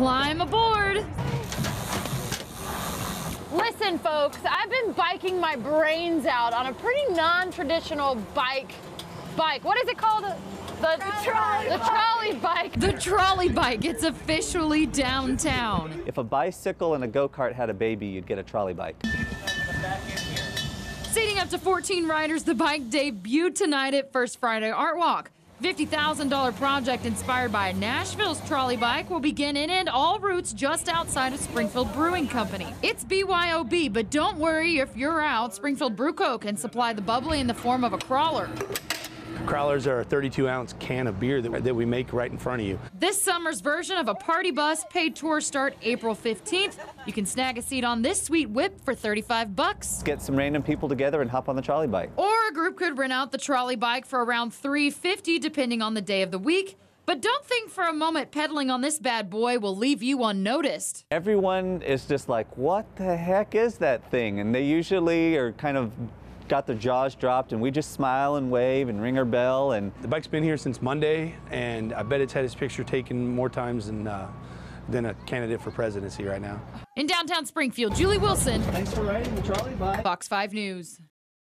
climb aboard. Listen, folks, I've been biking my brains out on a pretty non-traditional bike. Bike. What is it called? The trolley. The trolley bike. The trolley bike It's officially downtown. If a bicycle and a go-kart had a baby, you'd get a trolley bike. Seating up to 14 riders, the bike debuted tonight at First Friday Art Walk. $50,000 project inspired by Nashville's trolley bike will begin in and end all routes just outside of Springfield Brewing Company. It's BYOB, but don't worry if you're out. Springfield Brew Co. can supply the bubbly in the form of a crowler. Crowlers are a 32 ounce can of beer that, that we make right in front of you. This summer's version of a party bus paid tour start April 15th. You can snag a seat on this sweet whip for 35 bucks. Get some random people together and hop on the trolley bike. Or a group could rent out the trolley bike for around 350 depending on the day of the week. But don't think for a moment pedaling on this bad boy will leave you unnoticed. Everyone is just like, what the heck is that thing? And they usually are kind of got their jaws dropped and we just smile and wave and ring our bell and The bike's been here since Monday, and I bet it's had its picture taken more times than, uh, than a candidate for presidency right now. In downtown Springfield, Julie Wilson, Thanks for riding the trolley bike. Fox 5 News.